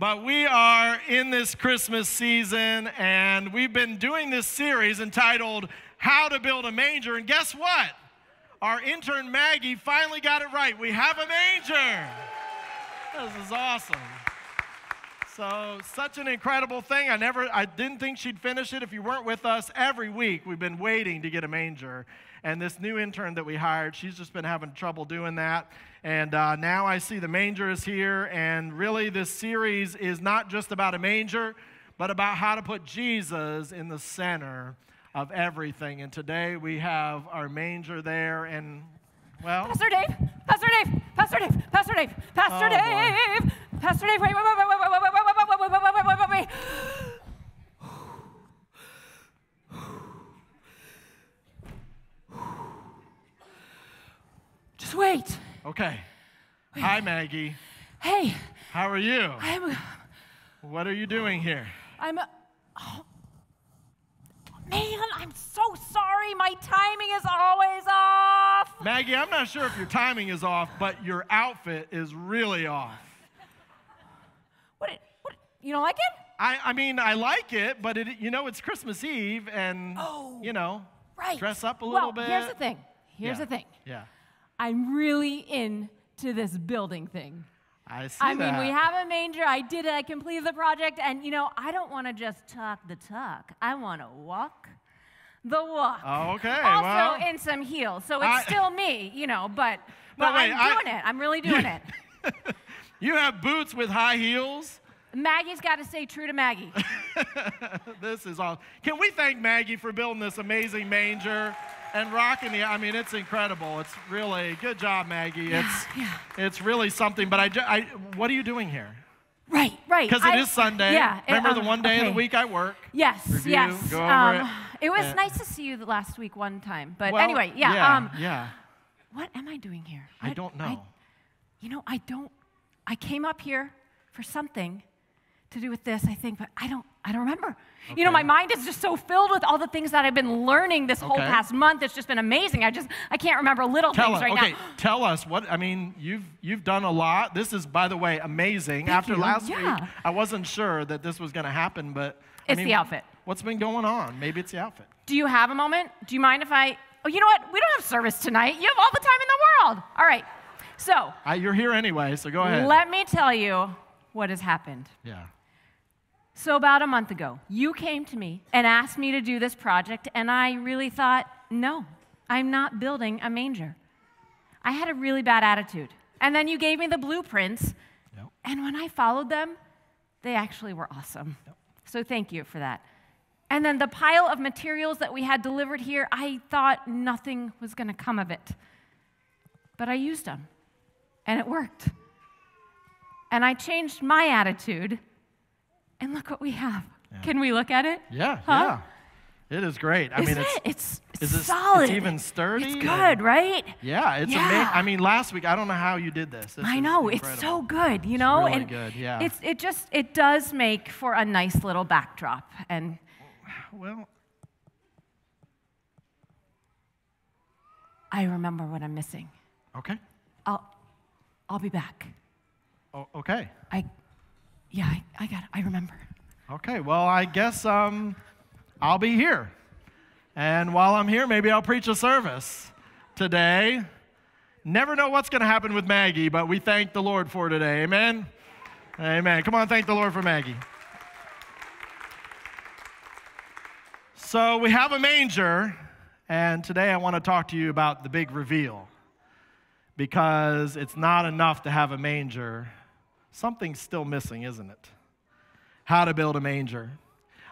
But we are in this Christmas season, and we've been doing this series entitled How to Build a Manger. And guess what? Our intern Maggie finally got it right. We have a manger. This is awesome. So, such an incredible thing. I never, I didn't think she'd finish it if you weren't with us. Every week we've been waiting to get a manger. And this new intern that we hired, she's just been having trouble doing that. And uh, now I see the manger is here. And really, this series is not just about a manger, but about how to put Jesus in the center of everything. And today we have our manger there. And, well, Pastor Dave, Pastor Dave, Pastor Dave, Pastor Dave, Pastor Oh, boy. Dave, Pastor Dave, wait, wait, wait, wait, wait, wait, wait, wait, wait, wait, wait, wait, wait, wait, wait, wait. Just wait. Okay. Hi, Maggie. Hey, How are you? I'm, uh, What are you doing here? I'm, oh, man, I'm so sorry. My timing is always off. Maggie, I'm not sure if your timing is off, but your outfit is really off. What, what, you don't like it? I, I mean, I like it, but it, you know, it's Christmas Eve, and Oh, you know, Right. dress up a well, little bit. Here's the thing. Here's Yeah. the thing. Yeah, I'm really into this building thing. I see I mean, that. we have a manger. I did it. I completed the project. And, you know, I don't want to just talk the talk. I want to walk the walk. Oh, okay, Also well. in some heels. So it's I- still me, you know, but, But but wait, I'm I- doing it. I'm really doing it. you have boots with high heels. Maggie's got to stay true to Maggie. this is all. Can we thank Maggie for building this amazing manger and rocking the? I mean, it's incredible. It's really good job, Maggie. It's yeah. it's really something. But I, I, what are you doing here? Right, right. Because it I- is Sunday. Yeah. it- Remember um, the one day of the week I work. Yes, Review, yes. go over um, it. was Uh, nice to see you the last week one time. But Well, anyway, yeah. Yeah. um, yeah. What am I doing here? I What- don't know. you know, I don't. I came up here for something to do with this, I think, but I don't. I don't remember. You know, my mind is just so filled with all the things that I've been learning this whole Okay. past month. It's just been amazing. I just I can't remember little Tell things us. right okay. now. Tell us what. I mean, you've you've done a lot. This is, by the way, amazing. After you. last Yeah. week, I wasn't sure that this was going to happen, but I It's mean, the outfit. What's been going on? Maybe it's the outfit. Do you have a moment? Do you mind if I? Oh, you know what? We don't have service tonight. You have all the time in the world. All right. So I, you're here anyway, so go ahead. let me tell you what has happened. yeah. So, about a month ago, you came to me and asked me to do this project, and I really thought, no, I'm not building a manger. I had a really bad attitude. And then you gave me the blueprints, Yep. and when I followed them, they actually were awesome. So, thank you for that. And then the pile of materials that we had delivered here, I thought nothing was going to come of it. But I used them, and it worked. And I changed my attitude, and look what we have. Can we look at it? Yeah. Huh? Yeah. It is great. I Isn't mean, it's it? It's, it's is it- it's solid. even sturdy It's good, right? yeah, it's Yeah. amazing. I mean, last week I don't know how you did this. This I is know it's so good, you know. really and good, yeah. It's it just it does make for a nice little backdrop, and Well, I remember what I'm missing. okay. I'll I'll be back. Oh, okay. I yeah I, I got it. I remember. Okay, well, I guess um, I'll be here. And while I'm here, maybe I'll preach a service today. Never know what's going to happen with Maggie, but we thank the Lord for today. Amen? Amen. Come on, thank the Lord for Maggie. So we have a manger, and today I want to talk to you about the big reveal. Because it's not enough to have a manger, something's still missing, isn't it? how to build a manger.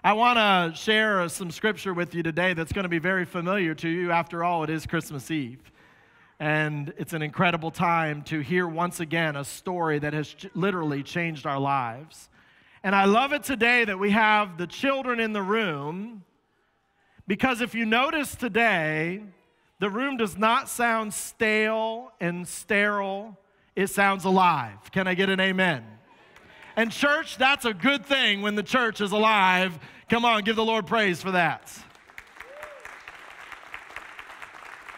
I want to share some scripture with you today that's going to be very familiar to you. After all, it is Christmas Eve. And it's an incredible time to hear once again a story that has literally changed our lives. And I love it today that we have the children in the room because if you notice today, the room does not sound stale and sterile, it sounds alive. Can I get an amen? And, church, that's a good thing when the church is alive. Come on, give the Lord praise for that.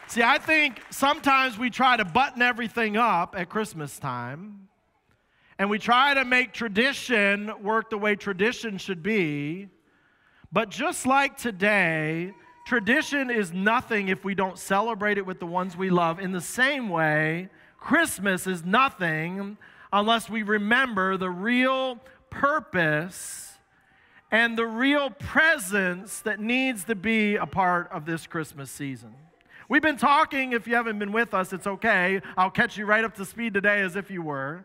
See, I think sometimes we try to button everything up at Christmas time, and we try to make tradition work the way tradition should be. But just like today, tradition is nothing if we don't celebrate it with the ones we love. In the same way, Christmas is nothing unless we remember the real purpose and the real presence that needs to be a part of this Christmas season. We've been talking, if you haven't been with us, it's okay. I'll catch you right up to speed today as if you were.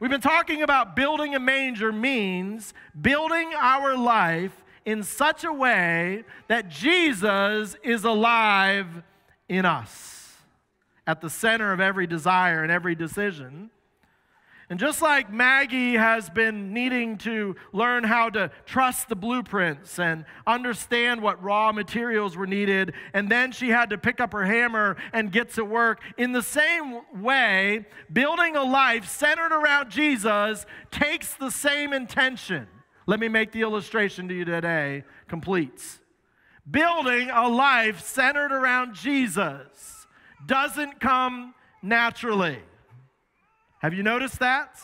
We've been talking about building a manger means building our life in such a way that Jesus is alive in us, at the center of every desire and every decision. And just like Maggie has been needing to learn how to trust the blueprints and understand what raw materials were needed, and then she had to pick up her hammer and get to work, in the same way, building a life centered around Jesus takes the same intention. Let me make the illustration to you today completes. Building a life centered around Jesus doesn't come naturally. Have you noticed that?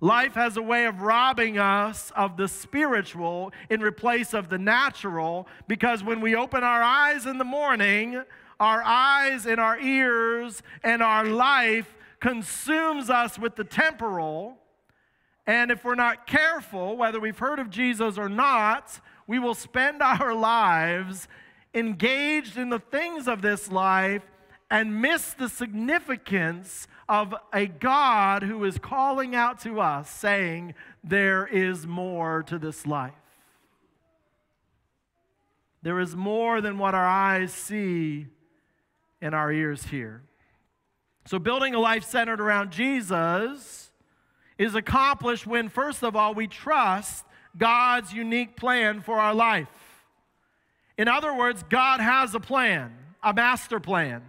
Life has a way of robbing us of the spiritual in replace of the natural because when we open our eyes in the morning, our eyes and our ears and our life consumes us with the temporal. And if we're not careful, whether we've heard of Jesus or not, we will spend our lives engaged in the things of this life and miss the significance of a God who is calling out to us, saying, There is more to this life. There is more than what our eyes see and our ears hear. So, building a life centered around Jesus is accomplished when, first of all, we trust God's unique plan for our life. In other words, God has a plan, a master plan.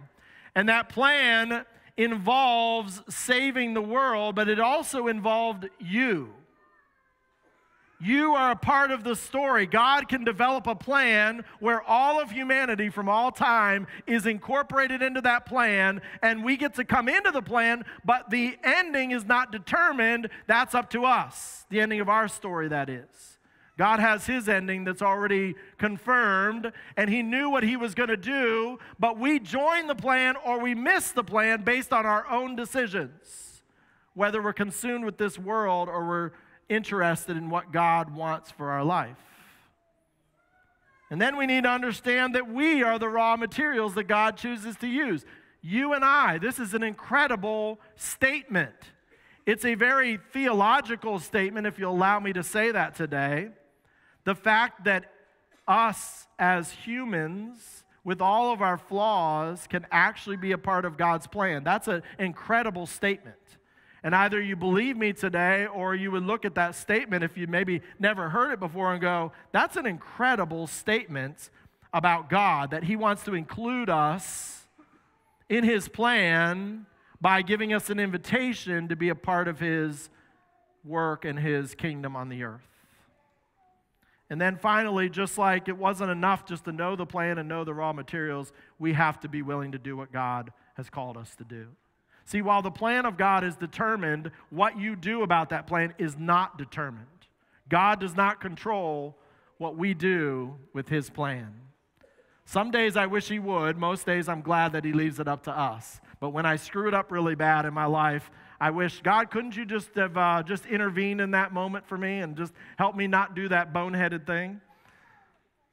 And that plan involves saving the world, but it also involved you. You are a part of the story. God can develop a plan where all of humanity from all time is incorporated into that plan, and we get to come into the plan, but the ending is not determined. That's up to us. The ending of our story, that is. God has his ending that's already confirmed, and he knew what he was going to do, but we join the plan or we miss the plan based on our own decisions, whether we're consumed with this world or we're interested in what God wants for our life. And then we need to understand that we are the raw materials that God chooses to use. You and I, this is an incredible statement. It's a very theological statement, if you'll allow me to say that today. The fact that us as humans, with all of our flaws, can actually be a part of God's plan. That's an incredible statement. And either you believe me today or you would look at that statement if you maybe never heard it before and go, that's an incredible statement about God, that He wants to include us in His plan by giving us an invitation to be a part of His work and His kingdom on the earth. And then finally, just like it wasn't enough just to know the plan and know the raw materials, we have to be willing to do what God has called us to do. See, while the plan of God is determined, what you do about that plan is not determined. God does not control what we do with His plan. Some days I wish He would. Most days I'm glad that He leaves it up to us. But when I screw it up really bad in my life, I wish, God, couldn't you just have uh, just intervened in that moment for me and just help me not do that boneheaded thing?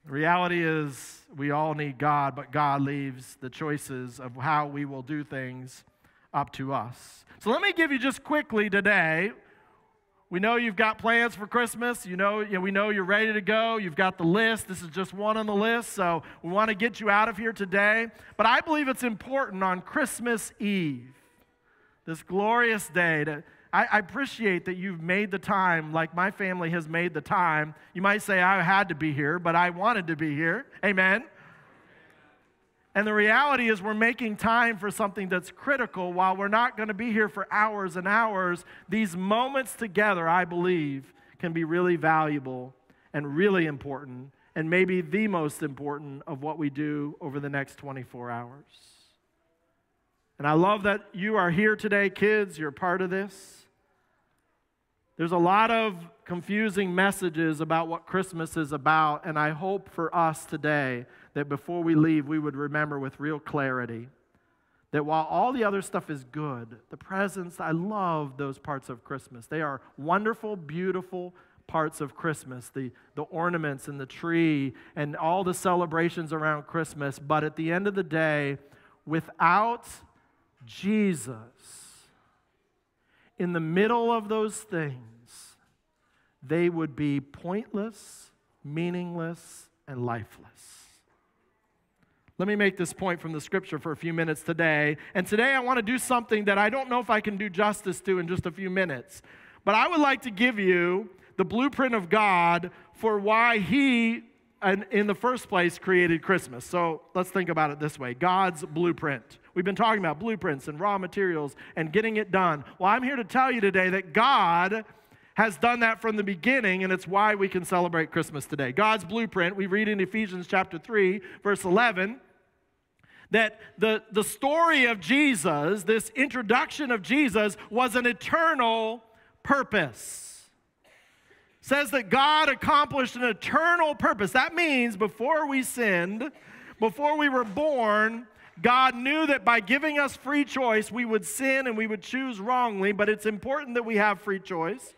The reality is, we all need God, but God leaves the choices of how we will do things up to us. So let me give you just quickly today. We know you've got plans for Christmas. You know, you know, we know you're ready to go. You've got the list. This is just one on the list. So we want to get you out of here today. But I believe it's important on Christmas Eve this glorious day. To, I, I appreciate that you've made the time, like my family has made the time. You might say, I had to be here, but I wanted to be here. Amen. And the reality is, we're making time for something that's critical. While we're not going to be here for hours and hours, these moments together, I believe, can be really valuable and really important, and maybe the most important of what we do over the next 24 hours. And I love that you are here today, kids. You're part of this. There's a lot of confusing messages about what Christmas is about, and I hope for us today that before we leave, we would remember with real clarity that while all the other stuff is good, the presents, I love those parts of Christmas. They are wonderful, beautiful parts of Christmas the, the ornaments and the tree and all the celebrations around Christmas. But at the end of the day, without Jesus, in the middle of those things, they would be pointless, meaningless, and lifeless. Let me make this point from the scripture for a few minutes today. And today I want to do something that I don't know if I can do justice to in just a few minutes. But I would like to give you the blueprint of God for why He, in the first place, created Christmas. So let's think about it this way God's blueprint. We've been talking about blueprints and raw materials and getting it done. Well, I'm here to tell you today that God has done that from the beginning, and it's why we can celebrate Christmas today. God's blueprint, we read in Ephesians chapter 3, verse 11, that the, the story of Jesus, this introduction of Jesus, was an eternal purpose. Says that God accomplished an eternal purpose. That means before we sinned, before we were born, God knew that by giving us free choice, we would sin and we would choose wrongly, but it's important that we have free choice.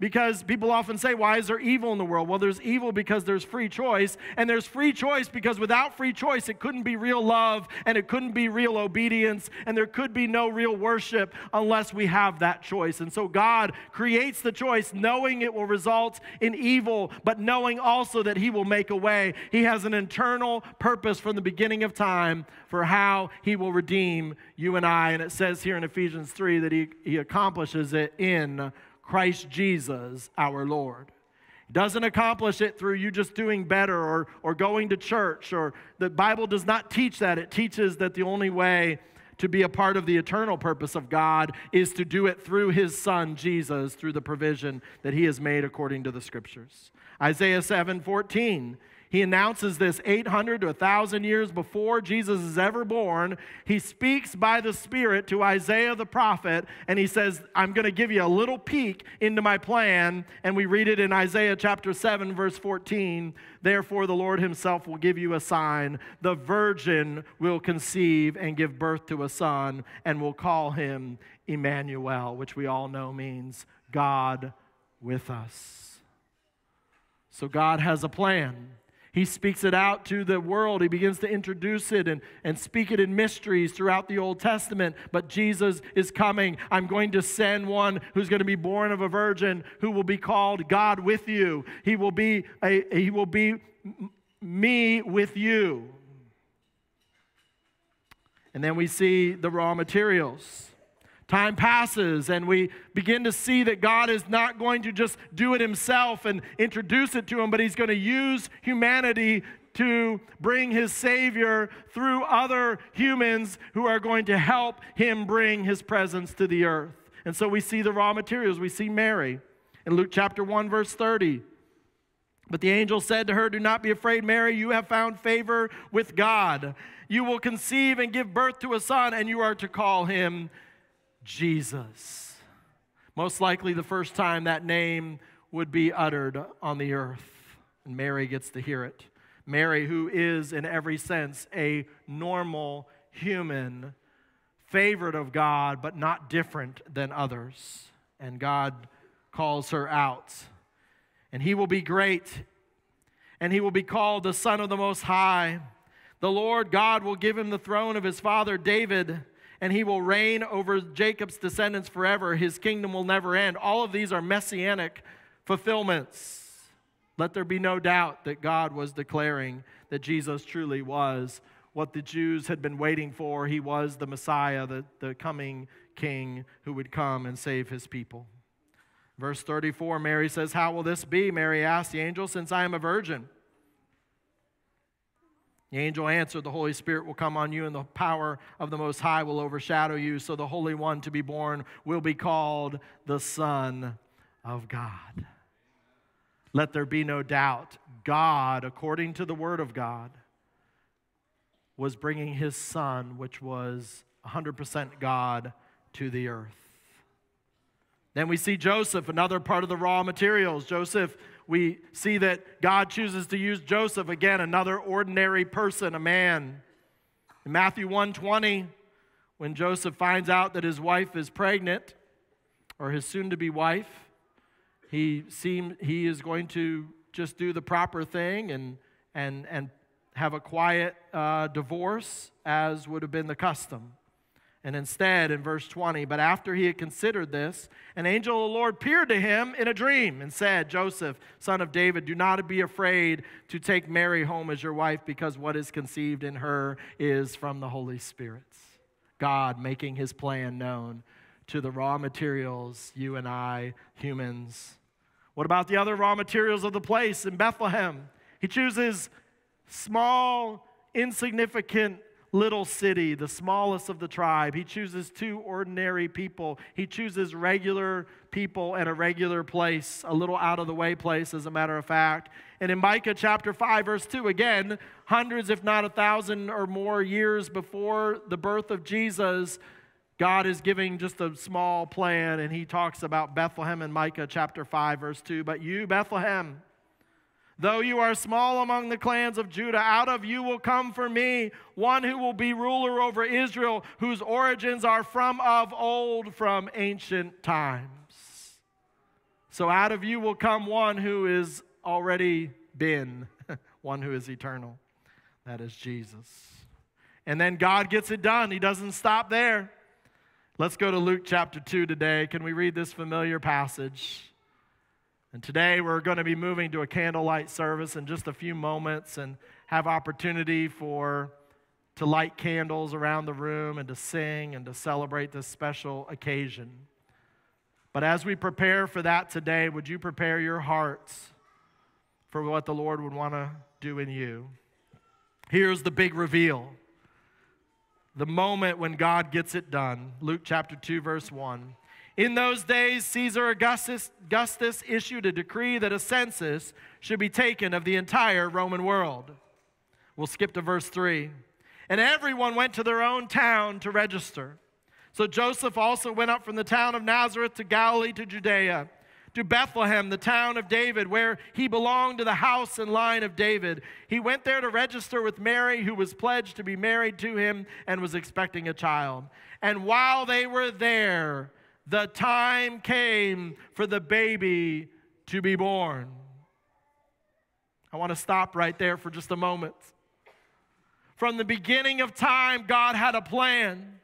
Because people often say, why is there evil in the world? Well, there's evil because there's free choice, and there's free choice because without free choice, it couldn't be real love, and it couldn't be real obedience, and there could be no real worship unless we have that choice. And so God creates the choice knowing it will result in evil, but knowing also that He will make a way. He has an internal purpose from the beginning of time for how He will redeem you and I. And it says here in Ephesians 3 that He, he accomplishes it in Christ Jesus our Lord. Doesn't accomplish it through you just doing better or, or going to church, or the Bible does not teach that. It teaches that the only way to be a part of the eternal purpose of God is to do it through his son Jesus through the provision that he has made according to the scriptures. Isaiah 7 14 he announces this 800 to 1,000 years before Jesus is ever born. He speaks by the Spirit to Isaiah the prophet, and he says, I'm going to give you a little peek into my plan. And we read it in Isaiah chapter 7, verse 14. Therefore, the Lord himself will give you a sign. The virgin will conceive and give birth to a son, and will call him Emmanuel, which we all know means God with us. So, God has a plan. He speaks it out to the world. He begins to introduce it and, and speak it in mysteries throughout the Old Testament. But Jesus is coming. I'm going to send one who's going to be born of a virgin who will be called God with you. He will be, a, he will be me with you. And then we see the raw materials. Time passes and we begin to see that God is not going to just do it himself and introduce it to him, but he's going to use humanity to bring his Savior through other humans who are going to help him bring his presence to the earth. And so we see the raw materials. We see Mary in Luke chapter 1, verse 30. But the angel said to her, Do not be afraid, Mary, you have found favor with God. You will conceive and give birth to a son, and you are to call him Jesus. Most likely the first time that name would be uttered on the earth, and Mary gets to hear it. Mary, who is in every sense a normal human, favorite of God, but not different than others. And God calls her out. And he will be great, and he will be called the Son of the Most High. The Lord God will give him the throne of his father David and he will reign over Jacob's descendants forever. His kingdom will never end. All of these are messianic fulfillments. Let there be no doubt that God was declaring that Jesus truly was what the Jews had been waiting for. He was the Messiah, the, the coming king who would come and save his people. Verse 34, Mary says, How will this be? Mary asked the angel, Since I am a virgin. The angel answered, The Holy Spirit will come on you, and the power of the Most High will overshadow you. So the Holy One to be born will be called the Son of God. Let there be no doubt, God, according to the Word of God, was bringing His Son, which was 100% God, to the earth. Then we see Joseph, another part of the raw materials. Joseph, we see that God chooses to use Joseph again, another ordinary person, a man. In Matthew 120, when Joseph finds out that his wife is pregnant, or his soon to be wife, he seem he is going to just do the proper thing and and and have a quiet uh, divorce as would have been the custom. And instead, in verse 20, but after he had considered this, an angel of the Lord appeared to him in a dream and said, Joseph, son of David, do not be afraid to take Mary home as your wife, because what is conceived in her is from the Holy Spirit. God making his plan known to the raw materials, you and I, humans. What about the other raw materials of the place in Bethlehem? He chooses small, insignificant little city, the smallest of the tribe. He chooses two ordinary people. He chooses regular people at a regular place, a little out of the way place, as a matter of fact. And in Micah chapter 5, verse 2, again, hundreds, if not a thousand or more years before the birth of Jesus, God is giving just a small plan, and he talks about Bethlehem in Micah chapter 5, verse 2. But you, Bethlehem, Though you are small among the clans of Judah, out of you will come for me one who will be ruler over Israel, whose origins are from of old, from ancient times. So out of you will come one who is already been, one who is eternal. That is Jesus. And then God gets it done. He doesn't stop there. Let's go to Luke chapter 2 today. Can we read this familiar passage? And today we're going to be moving to a candlelight service in just a few moments and have opportunity for to light candles around the room and to sing and to celebrate this special occasion. But as we prepare for that today, would you prepare your hearts for what the Lord would want to do in you? Here's the big reveal. The moment when God gets it done. Luke chapter 2 verse 1. In those days, Caesar Augustus, Augustus, issued a decree that a census should be taken of the entire Roman world. We'll skip to verse 3. And everyone went to their own town to register. So Joseph also went up from the town of Nazareth to Galilee to Judea, to Bethlehem, the town of David, where he belonged to the house and line of David. He went there to register with Mary, who was pledged to be married to him and was expecting a child. And while they were there, the time came for the baby to be born. I want to stop right there for just a moment. From the beginning of time, God had a plan.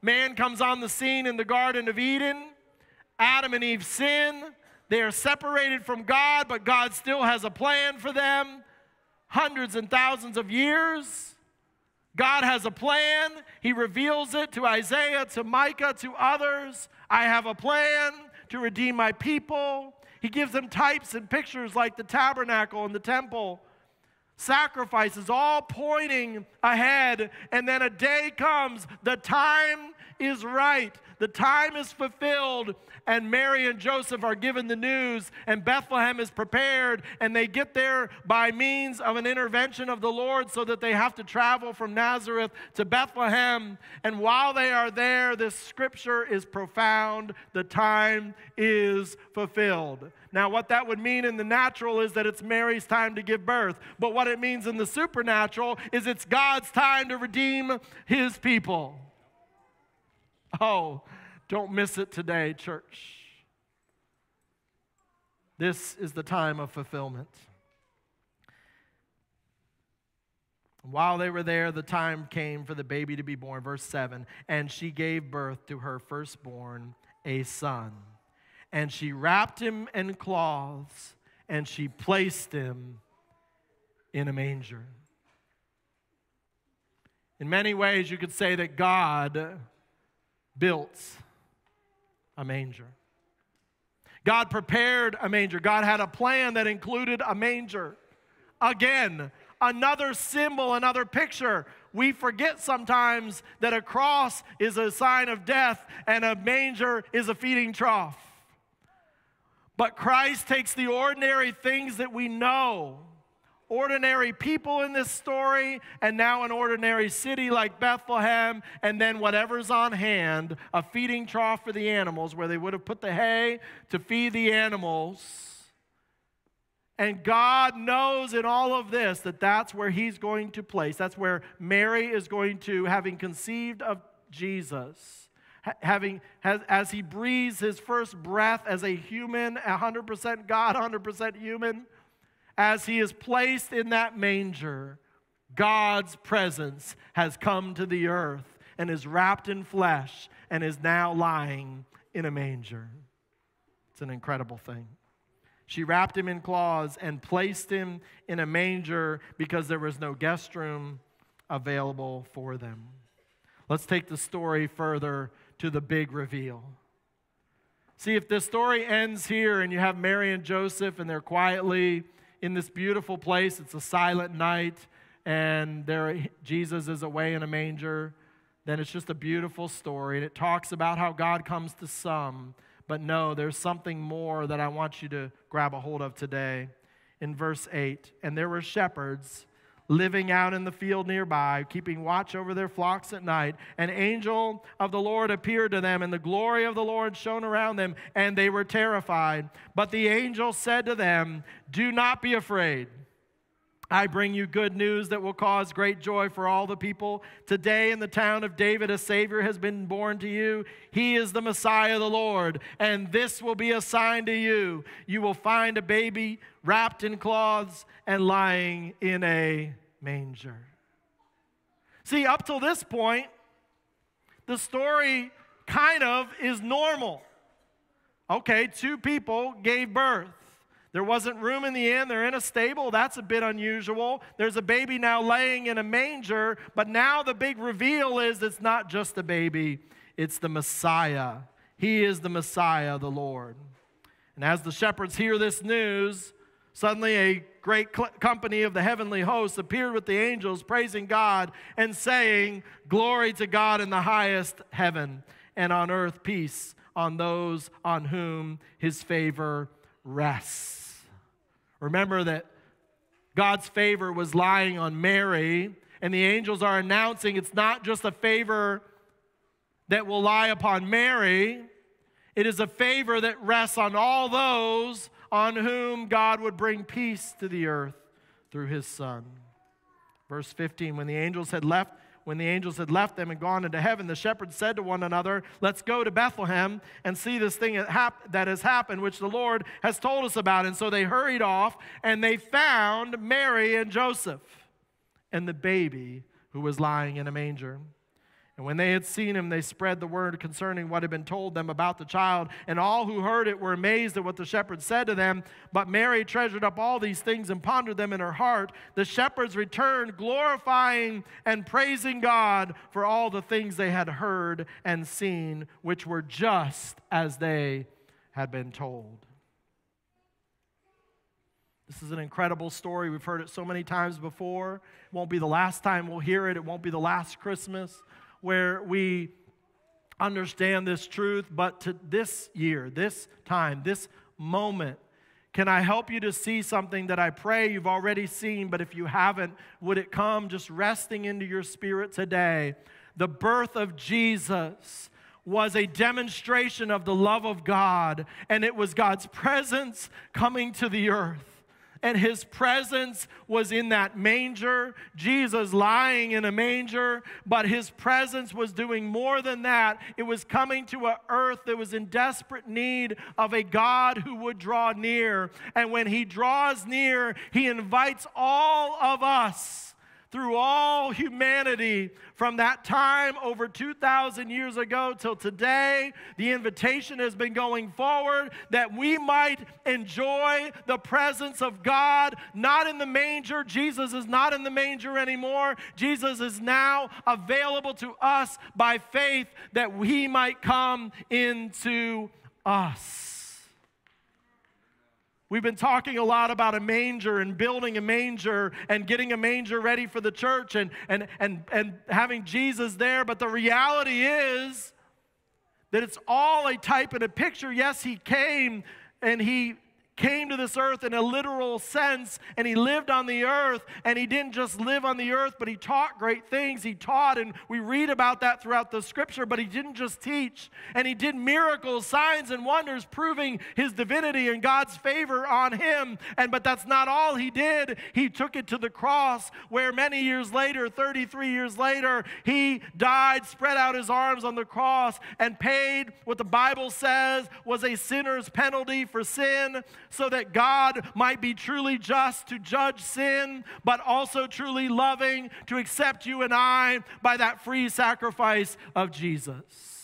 Man comes on the scene in the Garden of Eden. Adam and Eve sin. They are separated from God, but God still has a plan for them. Hundreds and thousands of years. God has a plan. He reveals it to Isaiah, to Micah, to others. I have a plan to redeem my people. He gives them types and pictures like the tabernacle and the temple, sacrifices, all pointing ahead. And then a day comes, the time is right. The time is fulfilled, and Mary and Joseph are given the news, and Bethlehem is prepared, and they get there by means of an intervention of the Lord so that they have to travel from Nazareth to Bethlehem. And while they are there, this scripture is profound. The time is fulfilled. Now, what that would mean in the natural is that it's Mary's time to give birth. But what it means in the supernatural is it's God's time to redeem his people. Oh, don't miss it today, church. This is the time of fulfillment. While they were there, the time came for the baby to be born. Verse 7 And she gave birth to her firstborn, a son. And she wrapped him in cloths, and she placed him in a manger. In many ways, you could say that God built a manger. God prepared a manger. God had a plan that included a manger. Again, another symbol, another picture. We forget sometimes that a cross is a sign of death and a manger is a feeding trough. But Christ takes the ordinary things that we know, ordinary people in this story, and now an ordinary city like Bethlehem, and then whatever's on hand a feeding trough for the animals where they would have put the hay to feed the animals. And God knows in all of this that that's where He's going to place. That's where Mary is going to, having conceived of Jesus, having as, as He breathes His first breath as a human, 100% God, 100% human, as He is placed in that manger, God's presence has come to the earth and is wrapped in flesh and is now lying in a manger. It's an incredible thing. She wrapped him in cloths and placed him in a manger because there was no guest room available for them. Let's take the story further to the big reveal. See, if the story ends here and you have Mary and Joseph and they're quietly in this beautiful place, it's a silent night, and there, Jesus is away in a manger, then it's just a beautiful story. And it talks about how God comes to some but no, there's something more that I want you to grab a hold of today. In verse 8, and there were shepherds living out in the field nearby, keeping watch over their flocks at night. An angel of the Lord appeared to them, and the glory of the Lord shone around them, and they were terrified. But the angel said to them, Do not be afraid. I bring you good news that will cause great joy for all the people. Today, in the town of David, a Savior has been born to you. He is the Messiah, of the Lord. And this will be a sign to you. You will find a baby wrapped in cloths and lying in a manger. See, up till this point, the story kind of is normal. Okay, two people gave birth. There wasn't room in the inn. They're in a stable. That's a bit unusual. There's a baby now laying in a manger, but now the big reveal is it's not just a baby, it's the Messiah. He is the Messiah, the Lord. And as the shepherds hear this news, suddenly a great company of the heavenly hosts appeared with the angels, praising God and saying, Glory to God in the highest heaven, and on earth peace on those on whom his favor rests. Remember that God's favor was lying on Mary, and the angels are announcing it's not just a favor that will lie upon Mary, it is a favor that rests on all those on whom God would bring peace to the earth through his Son. Verse 15 When the angels had left, when the angels had left them and gone into heaven, the shepherds said to one another, Let's go to Bethlehem and see this thing that has happened, which the Lord has told us about. And so they hurried off and they found Mary and Joseph and the baby who was lying in a manger. And when they had seen him, they spread the word concerning what had been told them about the child. And all who heard it were amazed at what the shepherds said to them. But Mary treasured up all these things and pondered them in her heart. The shepherds returned, glorifying and praising God for all the things they had heard and seen, which were just as they had been told. This is an incredible story. We've heard it so many times before. It won't be the last time we'll hear it, it won't be the last Christmas where we understand this truth, but to this year, this time, this moment, can I help you to see something that I pray you've already seen, but if you haven't, would it come just resting into your spirit today? The birth of Jesus was a demonstration of the love of God, and it was God's presence coming to the earth and his presence was in that manger, Jesus lying in a manger, but his presence was doing more than that. It was coming to an earth that was in desperate need of a God who would draw near. And when he draws near, he invites all of us through all humanity from that time over 2,000 years ago till today. The invitation has been going forward that we might enjoy the presence of God, not in the manger. Jesus is not in the manger anymore. Jesus is now available to us by faith that we might come into us. We've been talking a lot about a manger and building a manger and getting a manger ready for the church and, and, and, and having Jesus there. But the reality is that it's all a type and a picture. Yes, he came and he came to this earth in a literal sense and he lived on the earth and he didn't just live on the earth but he taught great things. He taught and we read about that throughout the scripture but he didn't just teach and he did miracles signs and wonders proving his divinity and God's favor on him. And but that's not all he did. He took it to the cross where many years later 33 years later he died spread out his arms on the cross and paid what the Bible says was a sinner's penalty for sin so that God might be truly just to judge sin, but also truly loving to accept you and I by that free sacrifice of Jesus.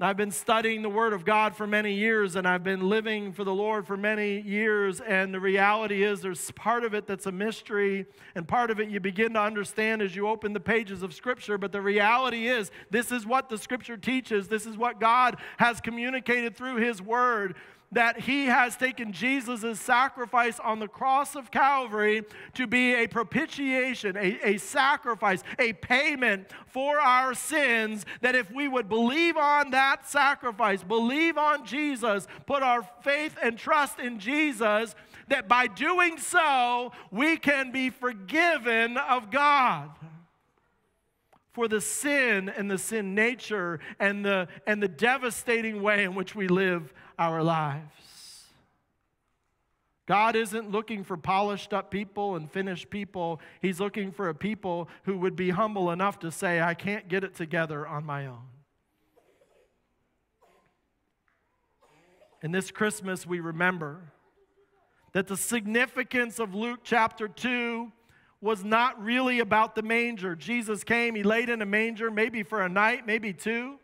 And I've been studying the Word of God for many years, and I've been living for the Lord for many years. And the reality is, there's part of it that's a mystery, and part of it you begin to understand as you open the pages of Scripture. But the reality is, this is what the Scripture teaches, this is what God has communicated through His Word that he has taken Jesus' sacrifice on the cross of Calvary to be a propitiation, a, a sacrifice, a payment for our sins. That if we would believe on that sacrifice, believe on Jesus, put our faith and trust in Jesus, that by doing so, we can be forgiven of God for the sin and the sin nature and the, and the devastating way in which we live our lives. God isn't looking for polished up people and finished people. He's looking for a people who would be humble enough to say, I can't get it together on my own. And this Christmas, we remember that the significance of Luke chapter 2 was not really about the manger. Jesus came, he laid in a manger, maybe for a night, maybe two.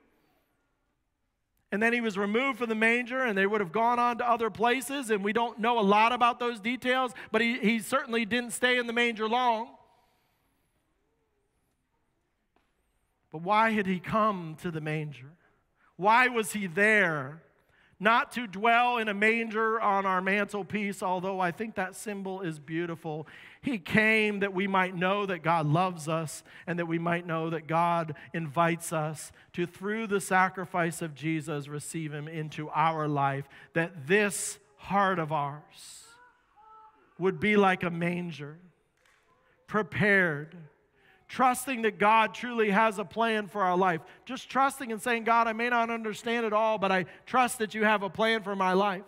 And then he was removed from the manger, and they would have gone on to other places. And we don't know a lot about those details, but he, he certainly didn't stay in the manger long. But why had he come to the manger? Why was he there? not to dwell in a manger on our mantelpiece, although I think that symbol is beautiful. He came that we might know that God loves us and that we might know that God invites us to, through the sacrifice of Jesus, receive Him into our life, that this heart of ours would be like a manger, prepared trusting that God truly has a plan for our life. Just trusting and saying, God, I may not understand it all, but I trust that you have a plan for my life.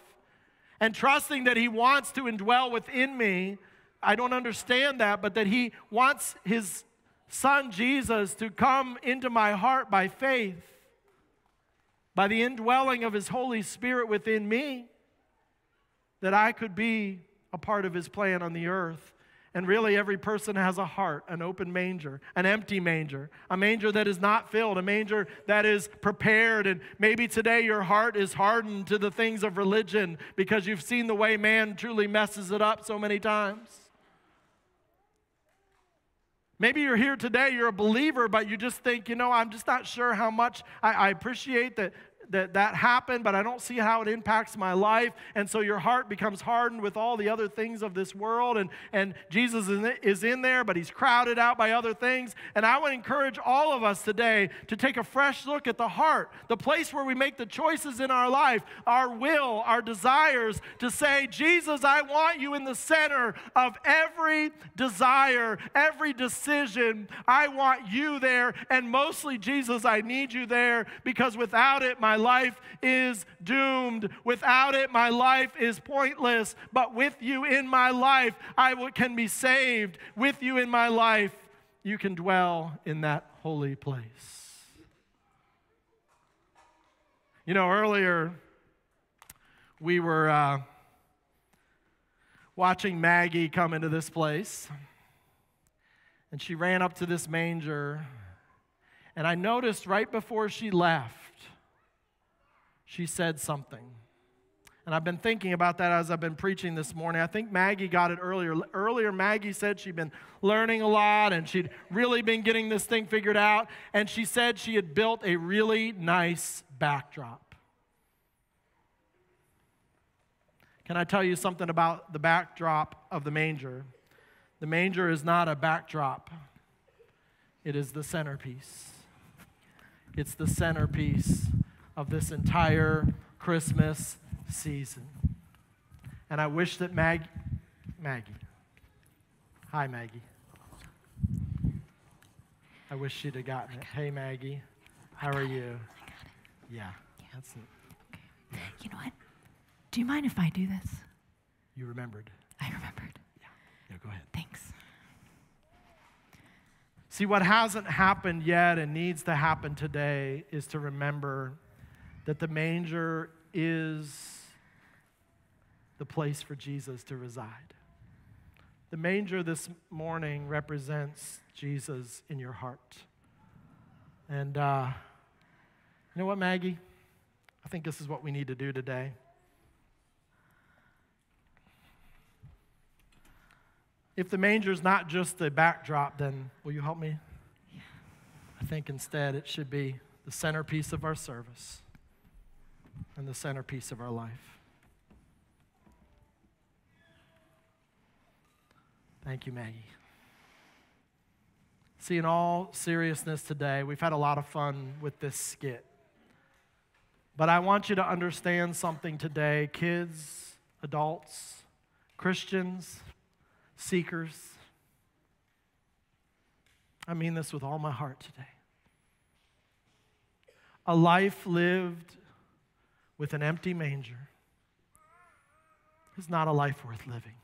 And trusting that He wants to indwell within me. I don't understand that, but that He wants His Son Jesus to come into my heart by faith, by the indwelling of His Holy Spirit within me, that I could be a part of His plan on the earth. And really, every person has a heart, an open manger, an empty manger, a manger that is not filled, a manger that is prepared. And maybe today your heart is hardened to the things of religion because you've seen the way man truly messes it up so many times. Maybe you're here today, you're a believer, but you just think, you know, I'm just not sure how much I, I appreciate that that that happened, but I don't see how it impacts my life. And so your heart becomes hardened with all the other things of this world. And, and Jesus is in there, but he's crowded out by other things. And I would encourage all of us today to take a fresh look at the heart, the place where we make the choices in our life, our will, our desires, to say, Jesus, I want you in the center of every desire, every decision. I want you there. And mostly, Jesus, I need you there because without it, my life is doomed. Without it, my life is pointless. But with you in my life, I can be saved. With you in my life, you can dwell in that holy place. You know, earlier we were uh, watching Maggie come into this place, and she ran up to this manger. And I noticed right before she left, she said something. And I've been thinking about that as I've been preaching this morning. I think Maggie got it earlier. Earlier, Maggie said she'd been learning a lot and she'd really been getting this thing figured out. And she said she had built a really nice backdrop. Can I tell you something about the backdrop of the manger? The manger is not a backdrop, it is the centerpiece. It's the centerpiece of this entire Christmas season. And I wish that Maggie, Maggie, hi, Maggie. I wish she'd have gotten it. Hey, Maggie, how are you? Yeah, that's it. You know what? Do you mind if I do this? You remembered. I remembered. Yeah. Yeah, go ahead. Thanks. See, what hasn't happened yet and needs to happen today is to remember that the manger is the place for Jesus to reside. The manger this morning represents Jesus in your heart. And uh, you know what, Maggie? I think this is what we need to do today. If the manger is not just the backdrop, then will you help me? Yeah. I think instead it should be the centerpiece of our service and the centerpiece of our life. Thank you, Maggie. See, in all seriousness today, we've had a lot of fun with this skit. But I want you to understand something today, kids, adults, Christians, seekers. I mean this with all my heart today. A life lived with an empty manger is not a life worth living.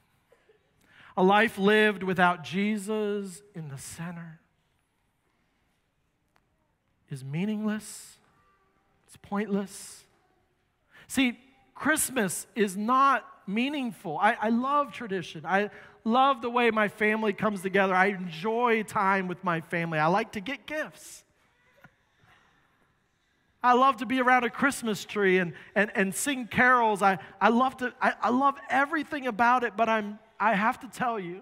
A life lived without Jesus in the center is meaningless, it's pointless. See, Christmas is not meaningful. I, I love tradition. I love the way my family comes together. I enjoy time with my family. I like to get gifts. I love to be around a Christmas tree and, and, and sing carols. I, I, love to, I, I love everything about it, but I'm, I have to tell you,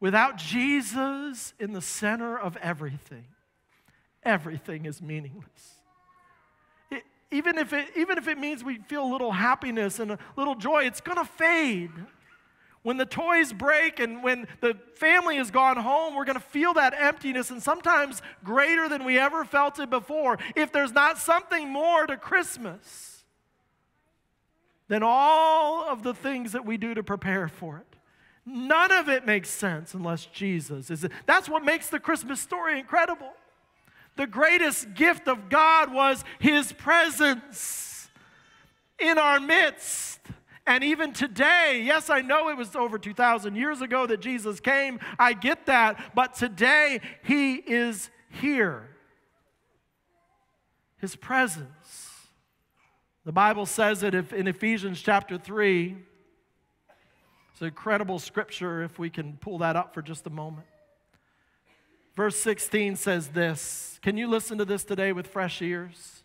without Jesus in the center of everything, everything is meaningless. It, even, if it, even if it means we feel a little happiness and a little joy, it's going to fade. When the toys break and when the family has gone home, we're going to feel that emptiness and sometimes greater than we ever felt it before. If there's not something more to Christmas than all of the things that we do to prepare for it, none of it makes sense unless Jesus is it. That's what makes the Christmas story incredible. The greatest gift of God was His presence in our midst. And even today, yes, I know it was over 2,000 years ago that Jesus came. I get that. But today, He is here. His presence. The Bible says it in Ephesians chapter 3. It's an incredible scripture if we can pull that up for just a moment. Verse 16 says this. Can you listen to this today with fresh ears?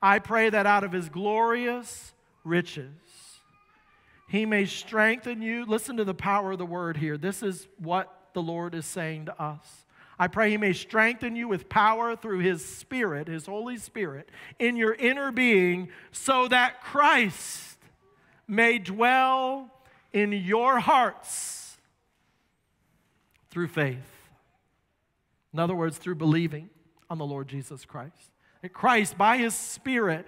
I pray that out of his glorious riches, he may strengthen you. Listen to the power of the word here. This is what the Lord is saying to us. I pray He may strengthen you with power through His Spirit, His Holy Spirit, in your inner being, so that Christ may dwell in your hearts through faith. In other words, through believing on the Lord Jesus Christ. That Christ, by His Spirit,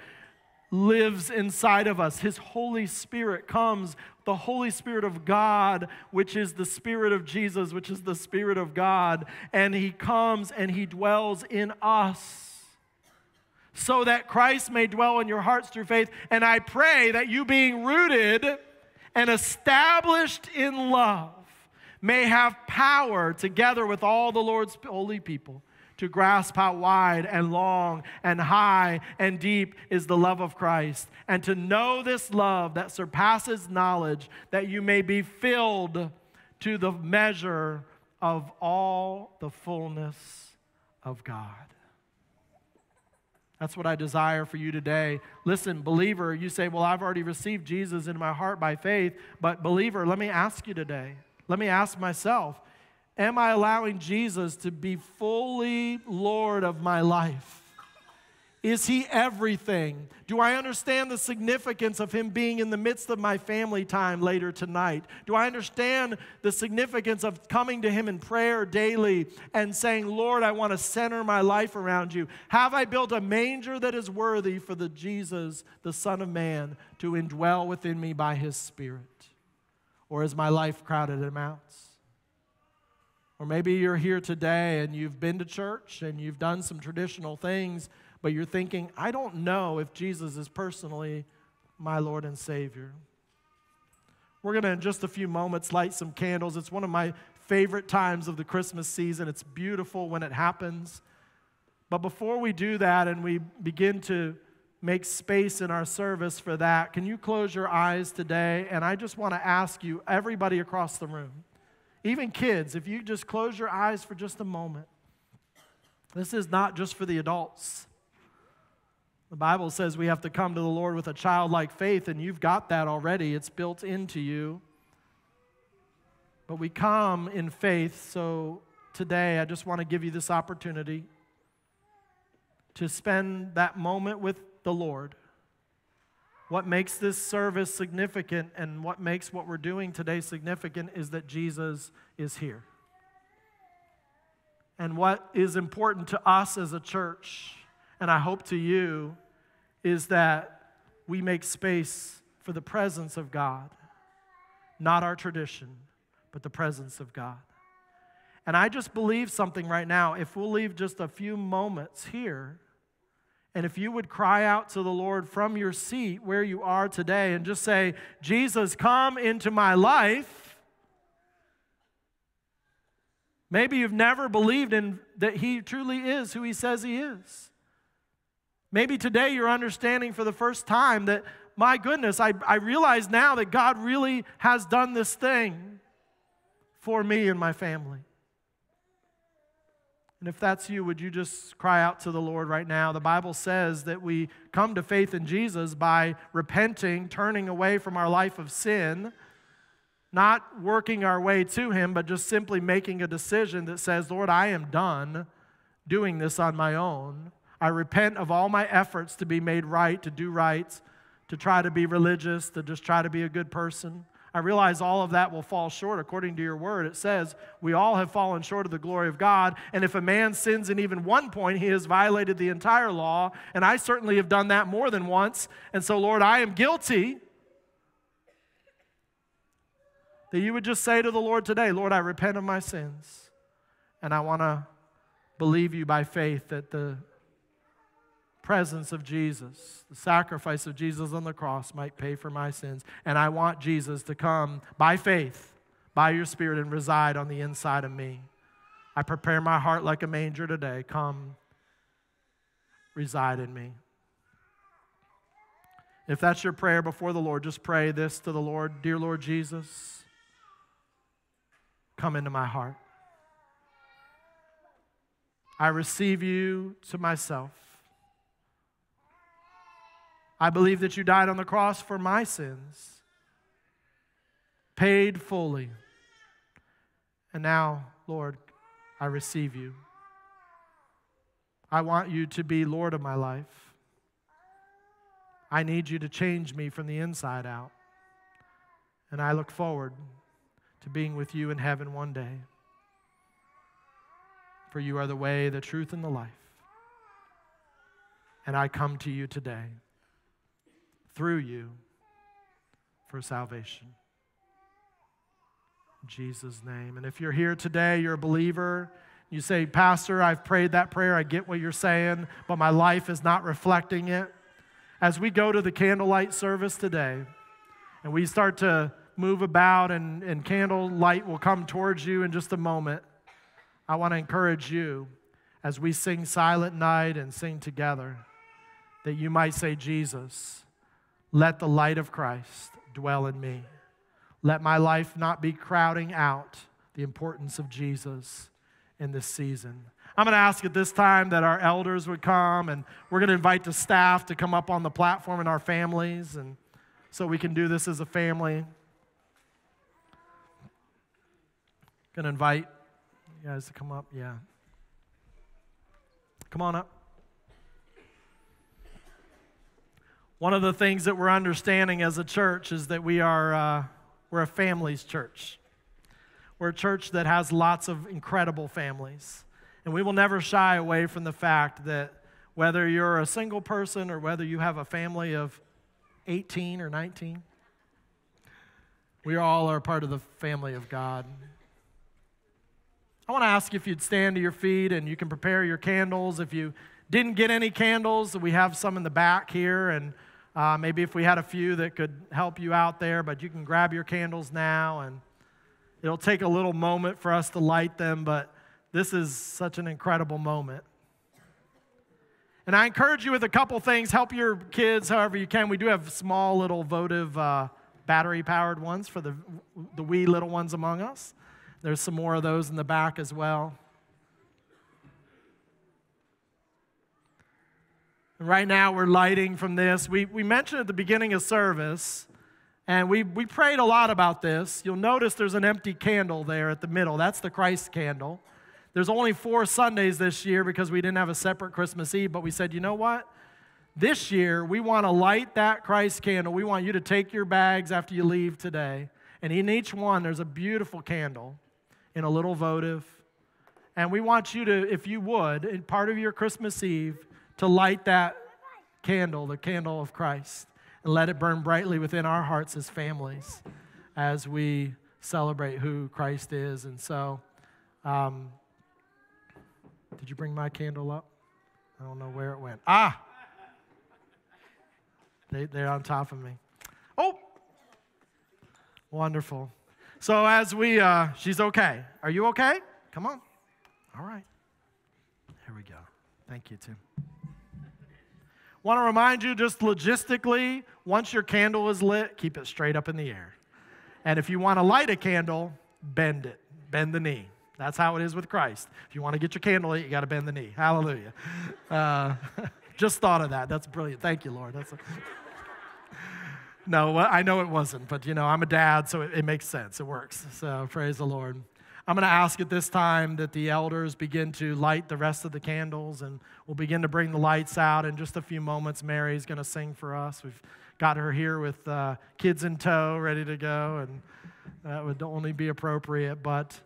lives inside of us. His Holy Spirit comes, the Holy Spirit of God, which is the Spirit of Jesus, which is the Spirit of God, and He comes and He dwells in us. So that Christ may dwell in your hearts through faith. And I pray that you, being rooted and established in love, may have power together with all the Lord's holy people to grasp how wide and long and high and deep is the love of Christ, and to know this love that surpasses knowledge, that you may be filled to the measure of all the fullness of God. That's what I desire for you today. Listen, believer, you say, Well, I've already received Jesus in my heart by faith. But, believer, let me ask you today. Let me ask myself Am I allowing Jesus to be fully Lord of my life? Is he everything? Do I understand the significance of him being in the midst of my family time later tonight? Do I understand the significance of coming to him in prayer daily and saying, Lord, I want to center my life around you? Have I built a manger that is worthy for the Jesus, the Son of Man, to indwell within me by his Spirit? Or is my life crowded amounts? Or maybe you're here today and you've been to church and you've done some traditional things but you're thinking, I don't know if Jesus is personally my Lord and Savior. We're going to, in just a few moments, light some candles. It's one of my favorite times of the Christmas season. It's beautiful when it happens. But before we do that and we begin to make space in our service for that, can you close your eyes today? And I just want to ask you, everybody across the room, even kids, if you just close your eyes for just a moment. This is not just for the adults. The Bible says we have to come to the Lord with a childlike faith, and you've got that already. It's built into you. But we come in faith, so today I just want to give you this opportunity to spend that moment with the Lord. What makes this service significant and what makes what we're doing today significant is that Jesus is here. And what is important to us as a church and I hope to you, is that we make space for the presence of God, not our tradition, but the presence of God. And I just believe something right now. If we'll leave just a few moments here, and if you would cry out to the Lord from your seat where you are today and just say, Jesus, come into my life. Maybe you've never believed in that he truly is who he says he is. Maybe today you're understanding for the first time that, my goodness, I, I realize now that God really has done this thing for me and my family. And if that's you, would you just cry out to the Lord right now? The Bible says that we come to faith in Jesus by repenting, turning away from our life of sin, not working our way to Him, but just simply making a decision that says, Lord, I am done doing this on my own. I repent of all my efforts to be made right, to do right, to try to be religious, to just try to be a good person. I realize all of that will fall short according to your word. It says we all have fallen short of the glory of God. And if a man sins in even one point, he has violated the entire law. And I certainly have done that more than once. And so, Lord, I am guilty. That you would just say to the Lord today, Lord, I repent of my sins. And I want to believe you by faith that the presence of Jesus, the sacrifice of Jesus on the cross might pay for my sins. And I want Jesus to come by faith, by your Spirit, and reside on the inside of me. I prepare my heart like a manger today. Come, reside in me. If that's your prayer before the Lord, just pray this to the Lord Dear Lord Jesus, come into my heart. I receive you to myself. I believe that you died on the cross for my sins, paid fully. And now, Lord, I receive you. I want you to be Lord of my life. I need you to change me from the inside out. And I look forward to being with you in heaven one day. For you are the way, the truth, and the life. And I come to you today through you for salvation. In Jesus' name. And if you're here today, you're a believer, you say, Pastor, I've prayed that prayer, I get what you're saying, but my life is not reflecting it. As we go to the candlelight service today, and we start to move about, and, and candlelight will come towards you in just a moment, I want to encourage you as we sing Silent Night and sing together that you might say, Jesus, let the light of Christ dwell in me. Let my life not be crowding out the importance of Jesus in this season. I'm going to ask at this time that our elders would come, and we're going to invite the staff to come up on the platform and our families, and so we can do this as a family. Going to invite you guys to come up. Yeah. Come on up. One of the things that we're understanding as a church is that we are uh, we're a families church. We're a church that has lots of incredible families. And we will never shy away from the fact that whether you're a single person or whether you have a family of 18 or 19, we all are part of the family of God. I want to ask you if you'd stand to your feet and you can prepare your candles. If you didn't get any candles, we have some in the back here, and uh, maybe if we had a few that could help you out there, but you can grab your candles now and It'll take a little moment for us to light them, but this is such an incredible moment. And I encourage you with a couple things. Help your kids however you can. We do have small little votive uh, battery powered ones for the, the wee little ones among us. There's some more of those in the back as well. Right now, we're lighting from this. We, we mentioned at the beginning of service and we, we prayed a lot about this. You'll notice there's an empty candle there at the middle. That's the Christ candle. There's only four Sundays this year because we didn't have a separate Christmas Eve, but we said, you know what? This year, we want to light that Christ candle. We want you to take your bags after you leave today. And in each one, there's a beautiful candle in a little votive. And we want you to, if you would, in part of your Christmas Eve, to light that candle, the candle of Christ and let it burn brightly within our hearts as families as we celebrate who Christ is. And so, um, did you bring my candle up? I don't know where it went. Ah! They, they're on top of me. Oh! Wonderful. So, as we, uh, she's okay. Are you okay? Come on. All right. Here we go. Thank you, Tim. Want to remind you just logistically, once your candle is lit, keep it straight up in the air. And if you want to light a candle, bend it, bend the knee. That's how it is with Christ. If you want to get your candle lit, you got to bend the knee. Hallelujah. Uh, just thought of that. That's brilliant. Thank you, Lord. That's a... no, I know it wasn't, but you know, I'm a dad, so it, it makes sense. It works. So praise the Lord. I'm going to ask at this time that the elders begin to light the rest of the candles, and we'll begin to bring the lights out. In just a few moments, Mary's going to sing for us. We've got her here with uh, kids in tow, ready to go, and that would only be appropriate. But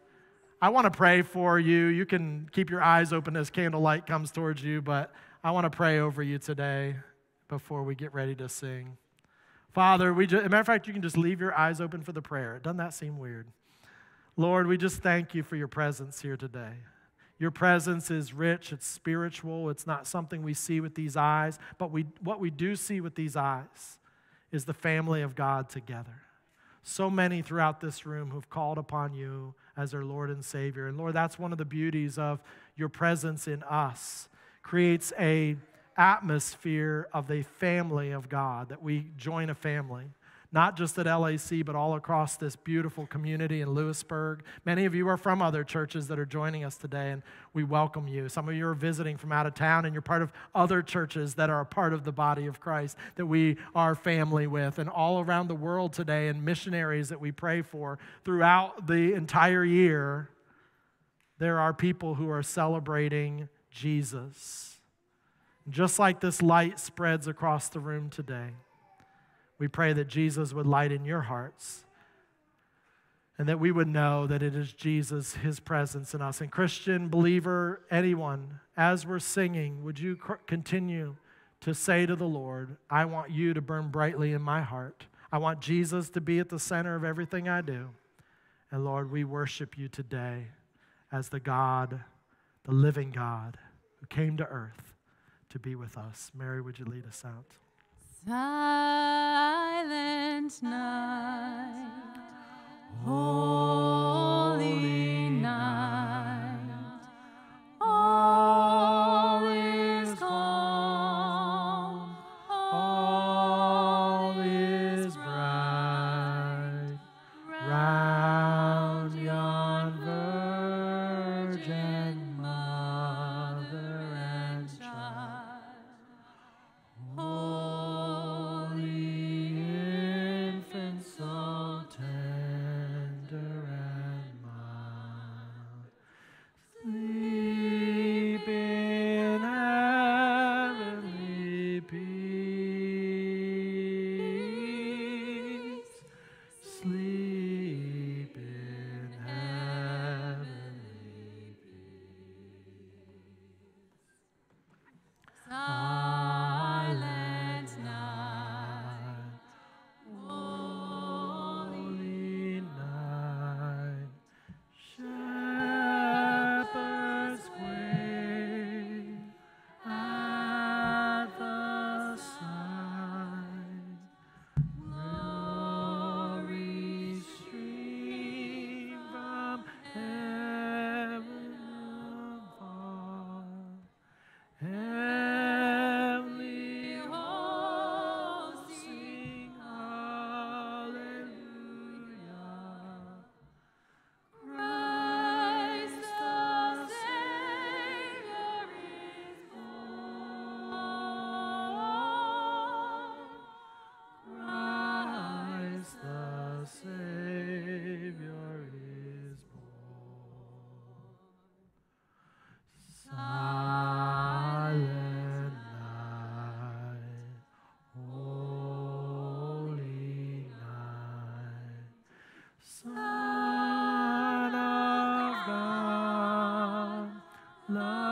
I want to pray for you. You can keep your eyes open as candlelight comes towards you, but I want to pray over you today before we get ready to sing. Father, we just, matter of fact, you can just leave your eyes open for the prayer. Doesn't that seem weird? Lord, we just thank you for your presence here today. Your presence is rich, it's spiritual, it's not something we see with these eyes, but we, what we do see with these eyes is the family of God together. So many throughout this room who've called upon you as their Lord and Savior. And Lord, that's one of the beauties of your presence in us. Creates a atmosphere of the family of God, that we join a family not just at LAC, but all across this beautiful community in Lewisburg. Many of you are from other churches that are joining us today, and we welcome you. Some of you are visiting from out of town, and you're part of other churches that are a part of the body of Christ that we are family with, and all around the world today, and missionaries that we pray for throughout the entire year. There are people who are celebrating Jesus. Just like this light spreads across the room today. We pray that Jesus would light in your hearts and that we would know that it is Jesus, His presence in us. And, Christian, believer, anyone, as we're singing, would you continue to say to the Lord, I want you to burn brightly in my heart. I want Jesus to be at the center of everything I do. And, Lord, we worship you today as the God, the living God, who came to earth to be with us. Mary, would you lead us out? Silent night, holy night, all love.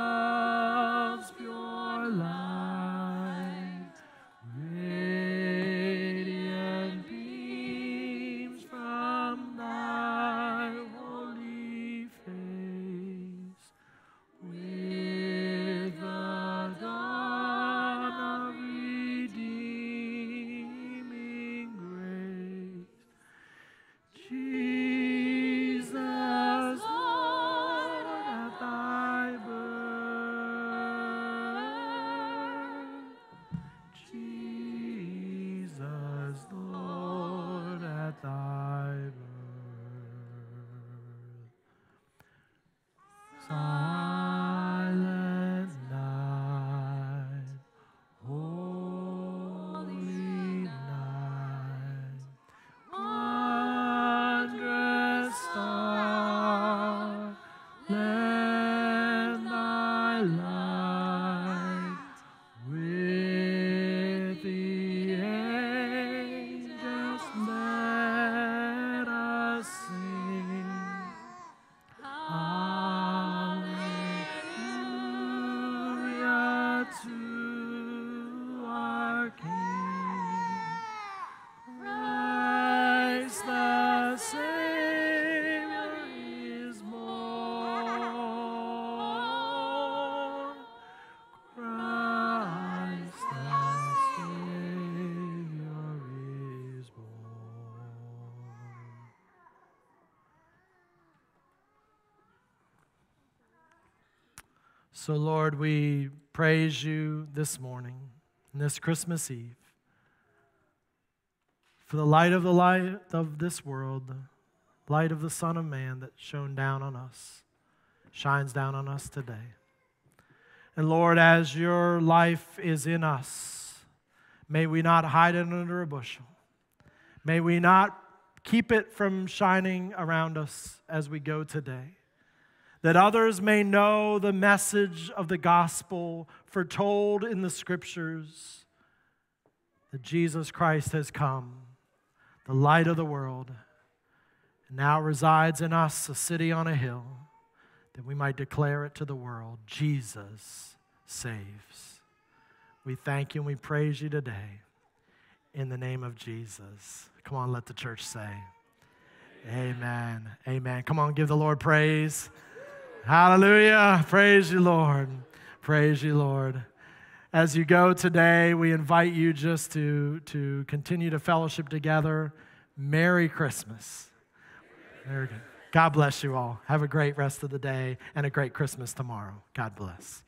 So, Lord, we praise you this morning, this Christmas Eve, for the light of the light of this world, light of the Son of Man that shone down on us, shines down on us today. And Lord, as your life is in us, may we not hide it under a bushel. May we not keep it from shining around us as we go today. That others may know the message of the gospel foretold in the scriptures that Jesus Christ has come, the light of the world, and now resides in us, a city on a hill, that we might declare it to the world Jesus saves. We thank you and we praise you today in the name of Jesus. Come on, let the church say, Amen. Amen. Come on, give the Lord praise. Hallelujah. Praise you, Lord. Praise you, Lord. As you go today, we invite you just to, to continue to fellowship together. Merry Christmas. Good. God bless you all. Have a great rest of the day and a great Christmas tomorrow. God bless.